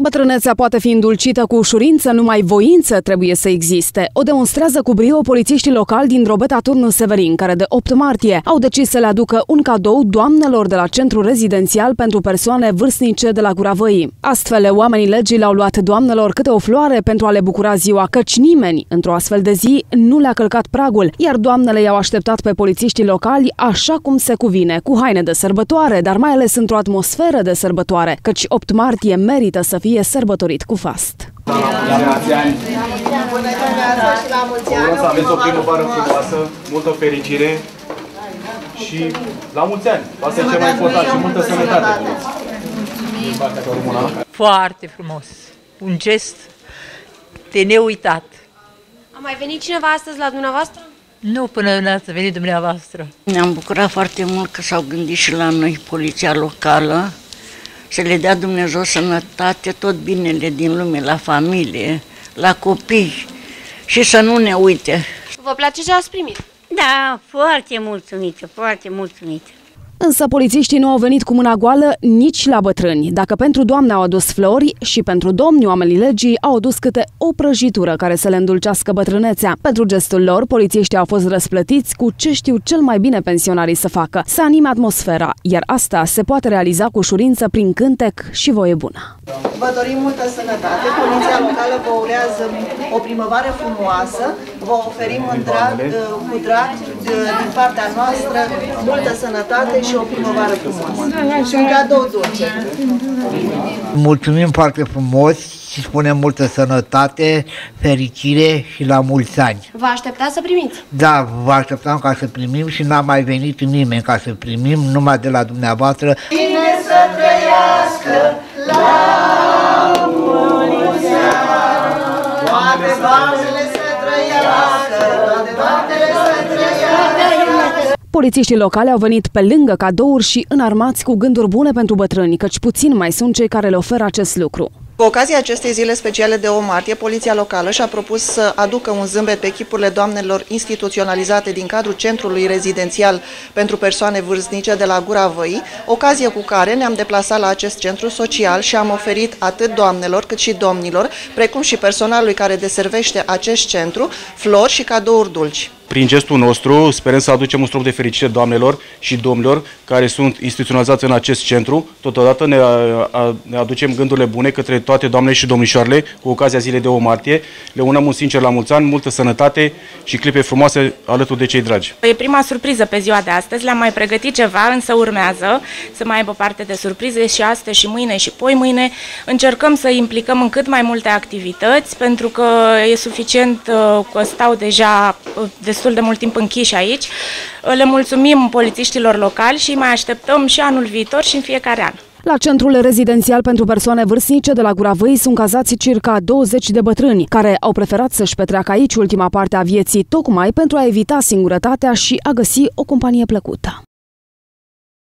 Bătrânețea poate fi îndulcită cu ușurință, numai voință trebuie să existe. O demonstrează cu brio polițiștii locali din Drobeta Turnu Severin, care de 8 martie au decis să le aducă un cadou doamnelor de la centru rezidențial pentru persoane vârstnice de la Guravăi. Astfel, oamenii legii le-au luat doamnelor câte o floare pentru a le bucura ziua, căci nimeni, într-o astfel de zi, nu le-a călcat pragul, iar doamnele i-au așteptat pe polițiștii locali așa cum se cuvine, cu haine de sărbătoare, dar mai ales într-o atmosferă de sărbătoare, căci 8 martie merită să fie fie sărbătorit cu fast. La mulți ani! Bună dimineața și la mulți ani! să aveți o primăvară frumoasă, multă fericire și la mulți ani! Asta e cel mai important și multă sănătate! Foarte frumos! Un gest de neuitat. A mai venit cineva astăzi la dumneavoastră? Nu, până ați venit dumneavoastră. Ne-am bucurat foarte mult că s-au gândit și la noi, poliția locală, să le dea Dumnezeu sănătate, tot binele din lume, la familie, la copii și să nu ne uite. Vă place ce ați primit? Da, foarte mulțumită, foarte mulțumită. Însă polițiștii nu au venit cu mâna goală nici la bătrâni. Dacă pentru doamne au adus flori și pentru domni oamenii legii au adus câte o prăjitură care să le îndulcească bătrânețea. Pentru gestul lor, polițiștii au fost răsplătiți cu ce știu cel mai bine pensionarii să facă, să anime atmosfera, iar asta se poate realiza cu ușurință prin cântec și voie bună. Vă dorim multă sănătate, Poliția Locală vă urează o primăvară frumoasă, vă oferim un drag, cu drag din partea noastră multă sănătate și o primăvară frumoasă. Și un cadou dulce. Mulțumim foarte frumos și spunem multă sănătate, fericire și la mulți ani. Vă așteptați să primiți? Da, vă așteptam ca să primim și n-a mai venit nimeni ca să primim, numai de la dumneavoastră. Bine să trăiască la mulți ani, toate doamnele să trăiască, toate doamnele să trăiască. Polițiștii locali au venit pe lângă cadouri și înarmați cu gânduri bune pentru bătrâni, căci puțin mai sunt cei care le oferă acest lucru. Cu ocazia acestei zile speciale de 8 martie, Poliția Locală și-a propus să aducă un zâmbet pe echipurile doamnelor instituționalizate din cadrul Centrului Rezidențial pentru Persoane Vârstnice de la Gura Văii, ocazie cu care ne-am deplasat la acest centru social și am oferit atât doamnelor cât și domnilor, precum și personalului care deservește acest centru, flori și cadouri dulci. Prin gestul nostru sperăm să aducem un strop de fericire doamnelor și domnilor care sunt instituționalizați în acest centru. Totodată ne, ne aducem gândurile bune către toate doamnele și domnișoarele cu ocazia zilei de 8 martie. Le unăm un sincer la mulți ani, multă sănătate și clipe frumoase alături de cei dragi. E prima surpriză pe ziua de astăzi, le-am mai pregătit ceva, însă urmează să mai aibă parte de surprize și astăzi și mâine și poi mâine. Încercăm să implicăm în cât mai multe activități pentru că e suficient uh, că stau deja uh, de destul de mult timp închiși aici. Le mulțumim polițiștilor locali și mai așteptăm și anul viitor și în fiecare an. La centrul rezidențial pentru persoane vârstnice de la Guravăi sunt cazați circa 20 de bătrâni, care au preferat să-și petreacă aici ultima parte a vieții, tocmai pentru a evita singurătatea și a găsi o companie plăcută.